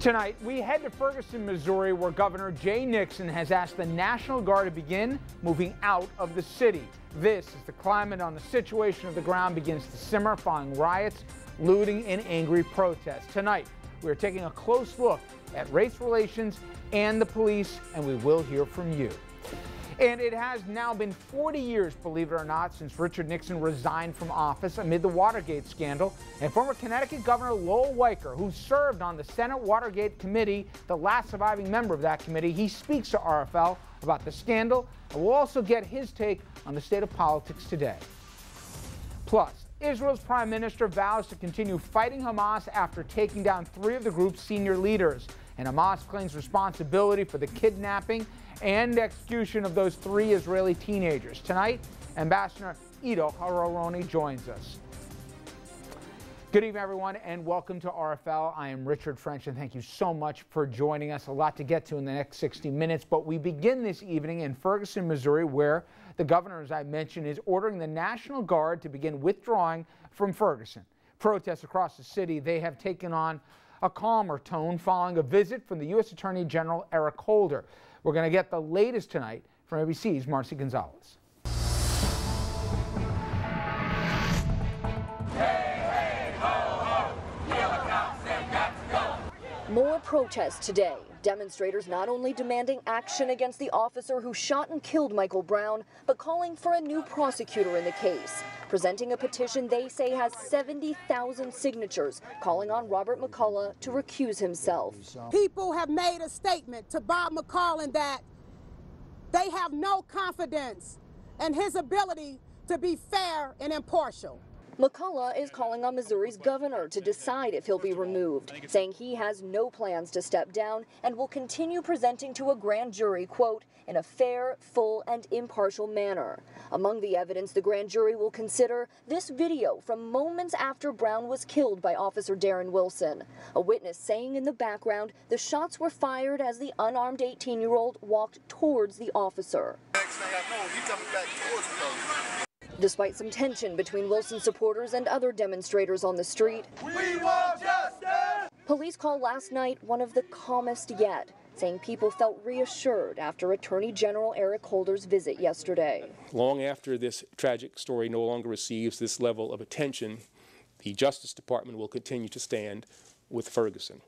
Tonight, we head to Ferguson, Missouri, where Governor Jay Nixon has asked the National Guard to begin moving out of the city. This is the climate on the situation of the ground begins to simmer following riots, looting, and angry protests. Tonight, we are taking a close look at race relations and the police, and we will hear from you. And it has now been 40 years, believe it or not, since Richard Nixon resigned from office amid the Watergate scandal. And former Connecticut Governor Lowell Weicker, who served on the Senate Watergate Committee, the last surviving member of that committee, he speaks to RFL about the scandal. And we'll also get his take on the state of politics today. Plus, Israel's prime minister vows to continue fighting Hamas after taking down three of the group's senior leaders. And Hamas claims responsibility for the kidnapping and execution of those three Israeli teenagers. Tonight, Ambassador Ido Aharoni joins us. Good evening, everyone, and welcome to RFL. I am Richard French, and thank you so much for joining us. A lot to get to in the next 60 minutes, but we begin this evening in Ferguson, Missouri, where the governor, as I mentioned, is ordering the National Guard to begin withdrawing from Ferguson. Protests across the city, they have taken on a calmer tone following a visit from the U.S. Attorney General Eric Holder. We're going to get the latest tonight from ABC's Marci Gonzalez. More protests today. Demonstrators not only demanding action against the officer who shot and killed Michael Brown, but calling for a new prosecutor in the case. Presenting a petition they say has 70,000 signatures, calling on Robert McCulloch to recuse himself. People have made a statement to Bob McCulloch that they have no confidence in his ability to be fair and impartial. McCulloch is calling on Missouri's governor to decide if he'll be removed, saying he has no plans to step down and will continue presenting to a grand jury, quote, in a fair, full, and impartial manner. Among the evidence the grand jury will consider this video from moments after Brown was killed by Officer Darren Wilson. A witness saying in the background the shots were fired as the unarmed 18 year old walked towards the officer. Despite some tension between Wilson supporters and other demonstrators on the street, police call last night one of the calmest yet, saying people felt reassured after Attorney General Eric Holder's visit yesterday. Long after this tragic story no longer receives this level of attention, the Justice Department will continue to stand with Ferguson.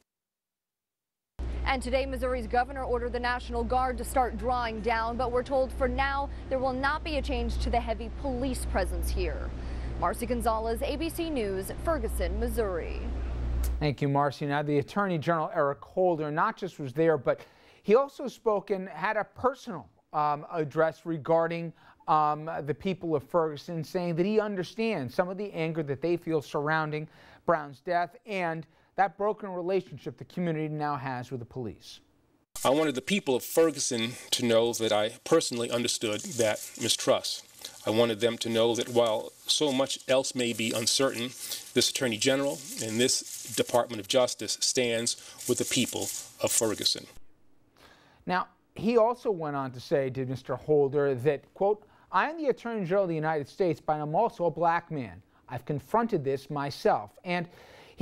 And today, Missouri's governor ordered the National Guard to start drawing down, but we're told for now there will not be a change to the heavy police presence here. Marci Gonzalez, ABC News, Ferguson, Missouri. Thank you, Marci. Now, the Attorney General Eric Holder not just was there, but he also spoke and had a personal um, address regarding um, the people of Ferguson, saying that he understands some of the anger that they feel surrounding Brown's death and that broken relationship the community now has with the police. I wanted the people of Ferguson to know that I personally understood that mistrust. I wanted them to know that while so much else may be uncertain, this Attorney General and this Department of Justice stands with the people of Ferguson. Now, he also went on to say, to Mr. Holder, that, quote, I am the Attorney General of the United States, but I'm also a black man. I've confronted this myself. And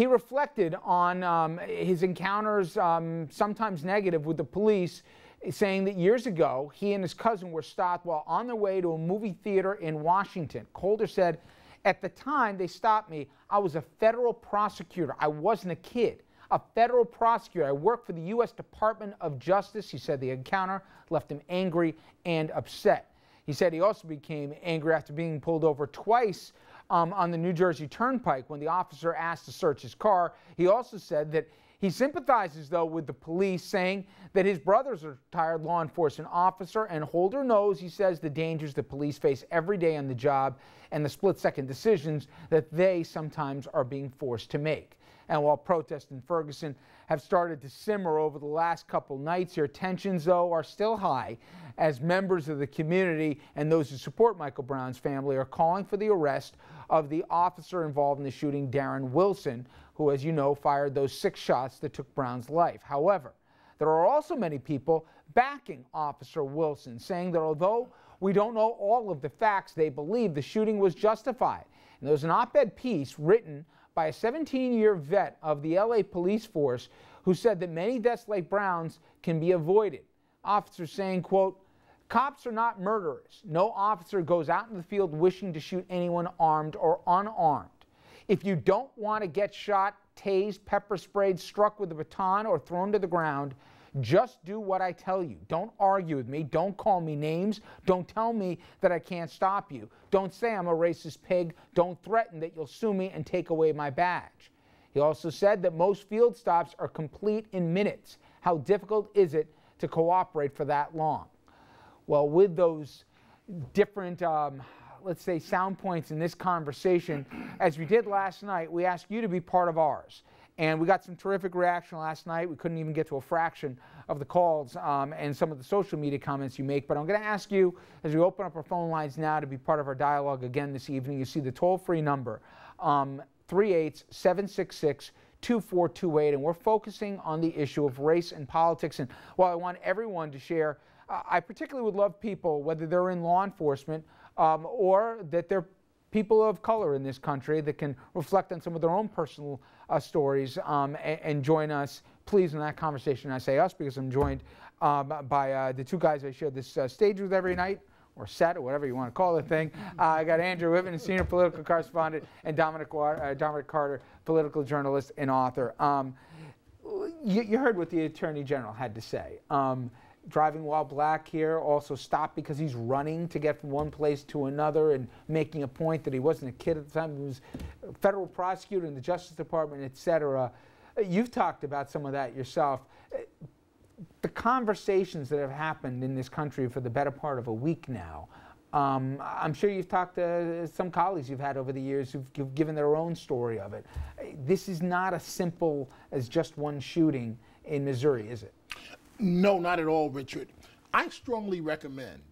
he reflected on um, his encounters, um, sometimes negative, with the police, saying that years ago he and his cousin were stopped while on their way to a movie theater in Washington. Holder said, At the time they stopped me, I was a federal prosecutor. I wasn't a kid. A federal prosecutor. I worked for the U.S. Department of Justice. He said the encounter left him angry and upset. He said he also became angry after being pulled over twice um, on the New Jersey Turnpike when the officer asked to search his car. He also said that he sympathizes, though, with the police, saying that his brother's a retired law enforcement officer, and Holder knows, he says, the dangers that police face every day on the job and the split second decisions that they sometimes are being forced to make. And while protests in Ferguson have started to simmer over the last couple nights here, tensions, though, are still high as members of the community and those who support Michael Brown's family are calling for the arrest of the officer involved in the shooting, Darren Wilson, who, as you know, fired those six shots that took Brown's life. However, there are also many people backing Officer Wilson, saying that although we don't know all of the facts, they believe the shooting was justified. And there's an op ed piece written by a 17 year vet of the LA police force who said that many deaths like Brown's can be avoided. Officers saying, quote, Cops are not murderers. No officer goes out in the field wishing to shoot anyone armed or unarmed. If you don't want to get shot, tased, pepper sprayed, struck with a baton, or thrown to the ground, just do what I tell you. Don't argue with me. Don't call me names. Don't tell me that I can't stop you. Don't say I'm a racist pig. Don't threaten that you'll sue me and take away my badge. He also said that most field stops are complete in minutes. How difficult is it to cooperate for that long? Well, with those different, um, let's say, sound points in this conversation, as we did last night, we ask you to be part of ours. And we got some terrific reaction last night. We couldn't even get to a fraction of the calls um, and some of the social media comments you make. But I'm going to ask you, as we open up our phone lines now, to be part of our dialogue again this evening. You see the toll free number, um, 38 766 2428. And we're focusing on the issue of race and politics. And while I want everyone to share, I particularly would love people, whether they're in law enforcement um, or that they're people of color in this country that can reflect on some of their own personal uh, stories um, and, and, join us, please, in that conversation. I say us because I'm joined um, by uh, the two guys I share this uh, stage with every night. Or set, or whatever you want to call the thing. Uh, I got Andrew Whitman, senior political correspondent, and Dominic, uh, Dominic Carter, political journalist and author. Um, you, you, heard what the Attorney General had to say. Driving while black here also stopped because he's running to get from one place to another and making a point that he wasn't a kid at the time. He was a federal prosecutor in the Justice Department, et cetera. You've talked about some of that yourself. The conversations that have happened in this country for the better part of a week now. Um, I'm sure you've talked to some colleagues you've had over the years who've given their own story of it. This is not as simple as just one shooting in Missouri, is it? No, not at all, Richard. I strongly recommend.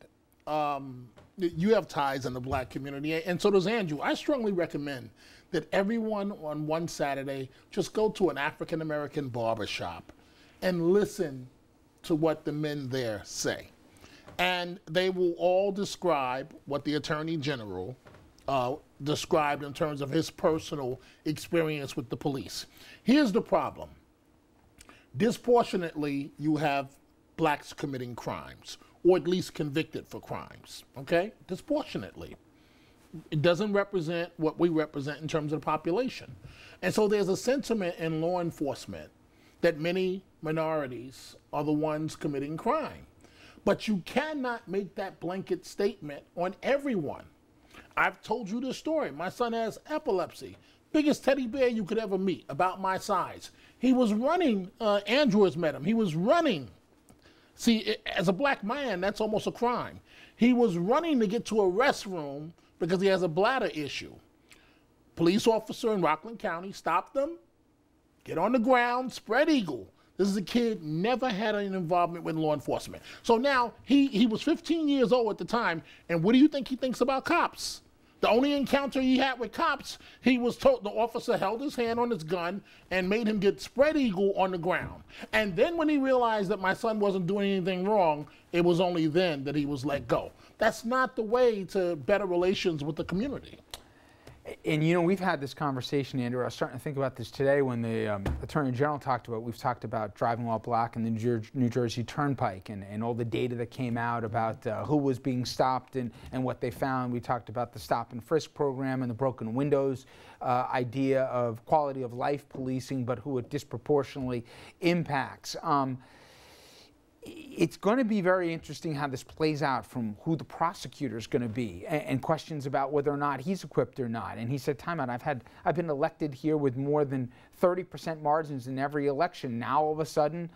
Um, you have ties in the black community, and so does Andrew. I strongly recommend that everyone on one Saturday just go to an African American barbershop and listen to what the men there say. And they will all describe what the Attorney General uh, described in terms of his personal experience with the police. Here's the problem disproportionately you have blacks committing crimes or at least convicted for crimes okay? Disproportionately. It doesn't represent what we represent in terms of the population. And so there's a sentiment in law enforcement that many minorities are the ones committing crime. But you cannot make that blanket statement on everyone. I've told you this story. My son has epilepsy biggest teddy bear you could ever meet about my size he was running, uh, Andrew has met him. He was running. See, as a black man, that's almost a crime. He was running to get to a restroom because he has a bladder issue. Police officer in Rockland County stopped him, get on the ground, spread eagle. This is a kid never had any involvement with law enforcement. So now he, he was 15 years old at the time, and what do you think he thinks about cops? The only encounter he had with cops, he was told the officer held his hand on his gun and made him get spread eagle on the ground. And then when he realized that my son wasn't doing anything wrong, it was only then that he was let go. That's not the way to better relations with the community and you know, we've had this conversation, Andrew. I was starting to think about this today when the um, Attorney General talked about. We've talked about driving while black and the New Jersey, New Jersey Turnpike and, and all the data that came out about uh, who was being stopped and, and what they found. We talked about the stop and frisk program and the broken windows uh, idea of quality of life policing, but who it disproportionately impacts. Um, it's going to be very interesting how this plays out from who the prosecutor is going to be and, and, questions about whether or not he's equipped or not. And he said, time out, I've had, I've been elected here with more than 30% margins in every election. Now all of a sudden,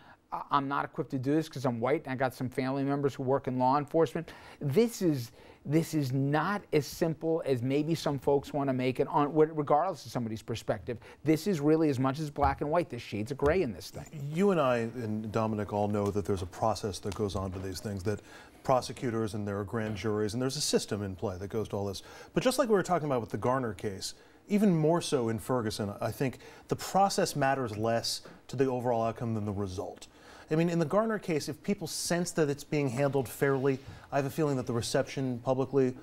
I'm not equipped to do this because I'm white and I got some family members who work in law enforcement. This is this is not as simple as maybe some folks want to make it on regardless of somebody's perspective. This is really as much as black and white. There's shades of gray in this thing. You and I and Dominic all know that there's a process that goes on to these things that prosecutors and there are grand juries and there's a system in play that goes to all this. But just like we were talking about with the Garner case, even more so in Ferguson, I think the process matters less to the overall outcome than the result. I mean, in the Garner case, if people sense that it's being handled fairly, I have a feeling that the reception publicly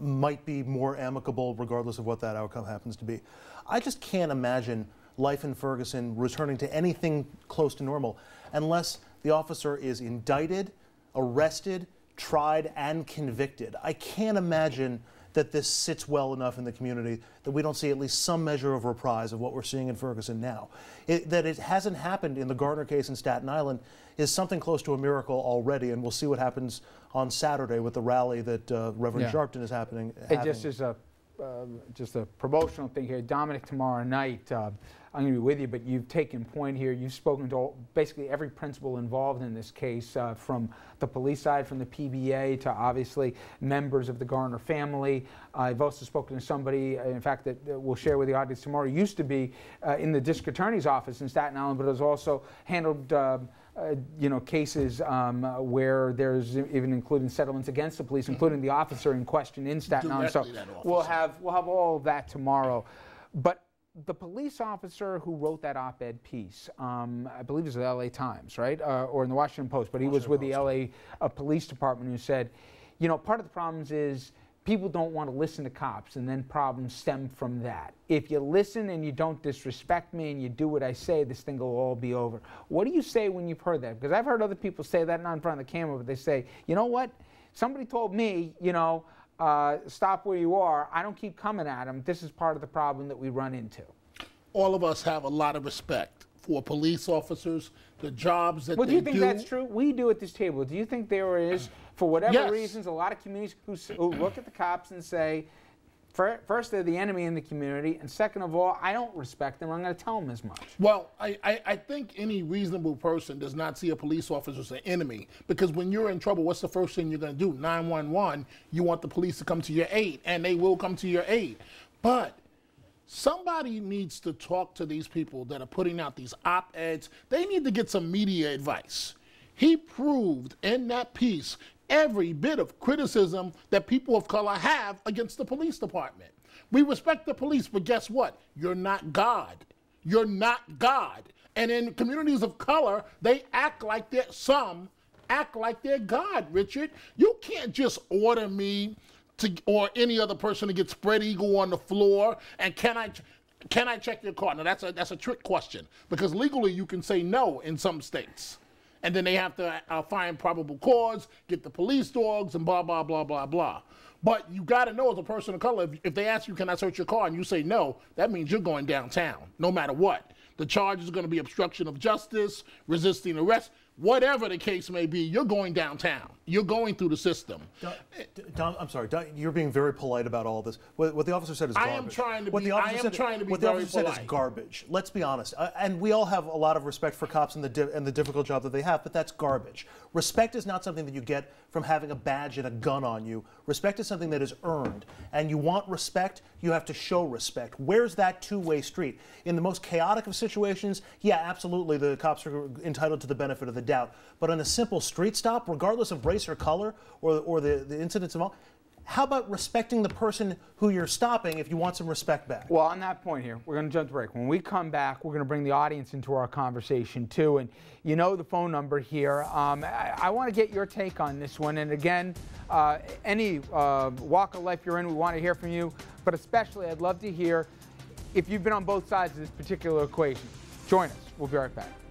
might be more amicable regardless of what that outcome happens to be. I just can't imagine life in Ferguson returning to anything close to normal unless the officer is indicted, arrested, tried, and convicted. I can't imagine that this sits well enough in the community that we don't see at least some measure of reprise of what we're seeing in Ferguson now. It, that it hasn't happened in the Garner case in Staten Island is something close to a miracle already, and we'll see what happens on Saturday with the rally that uh, Reverend Yeah. Sharpton is happening. It having. just is a um, just a promotional thing here. Dominic, tomorrow night, uh, I'm going to be with you, but you've taken point here. You've spoken to all, basically every principal involved in this case, uh, from the police side, from the PBA to obviously members of the Garner family. I've also spoken to somebody, uh, in fact, that, that we'll share with the audience tomorrow. Used to be uh, in the district attorney's office in Staten Island, but has also handled. um uh, you know, cases um, uh, where there's even including settlements against the police, including the officer in question in Staten Island. So we'll have we'll have all of that tomorrow. But the police officer who wrote that op-ed piece, um, I believe it was the L.A. Times, right, uh, or in the Washington Post, but he was with the L.A. Uh, Police Department who said, you know, part of the problems is people don't want to listen to cops, and then problems stem from that. If you listen and you don't disrespect me and you do what I say, this thing will all be over. What do you say when you've heard that? Because I've heard other people say that not in front of the camera, but they say, you know what? Somebody told me, you know, uh, stop where you are. I don't keep coming at them. This is part of the problem that we run into. All of us have a lot of respect for police officers, the jobs that Well, they do Do you think that's true? We do at this table. Do you think there is, for whatever Yes. reasons, a lot of communities who, who look at the cops and say, first, they're the enemy in the community, and second of all, I don't respect them. I'm going to tell them as much. Well, I, I, I think any reasonable person does not see a police officer as an enemy because when you're in trouble, what's the first thing you're going to do? 911, you want the police to come to your aid, and they will come to your aid. But somebody needs to talk to these people that are putting out these op eds. They need to get some media advice. He proved in that piece every bit of criticism that people of color have against the police department. We respect the police, but guess what? You're not God. You're not God. And in communities of color, they act like they're some act like they're God, Richard. You can't just order me to or any other person to get spread eagle on the floor and can I can I check your car? Now that's a that's a trick question because legally you can say no in some states. And then they have to uh, find probable cause, get the police dogs, and blah, blah, blah, blah, blah. But you got to know as a person of color, if, if they ask you, can I search your car, and you say no, that means you're going downtown, no matter what. The charge is going to be obstruction of justice, resisting arrest, whatever the case may be, you're going downtown. You're going through the system. Don, Don, I'm sorry, Don, you're being very polite about all this. What, what the officer said is I garbage. am trying to what be- the I am said, trying to be What the officer said is garbage. Let's be honest. Uh, and we all have a lot of respect for cops and the, and the difficult job that they have, but that's garbage. Respect is not something that you get from having a badge and a gun on you. Respect is something that is earned. And you want respect, you have to show respect. Where's that two way street? In the most chaotic of situations, yeah, absolutely, the cops are entitled to the benefit of the doubt. But on a simple street stop, regardless of race or color or, or the, the incidents involved, how about respecting the person who you're stopping if you want some respect back? Well, on that point here, we're going to jump to break. When we come back, we're going to bring the audience into our conversation too. And you know the phone number here. Um, I, I want to get your take on this one. And again, uh, any uh, walk of life you're in, we want to hear from you. But especially, I'd love to hear if you've been on both sides of this particular equation. Join us. We'll be right back.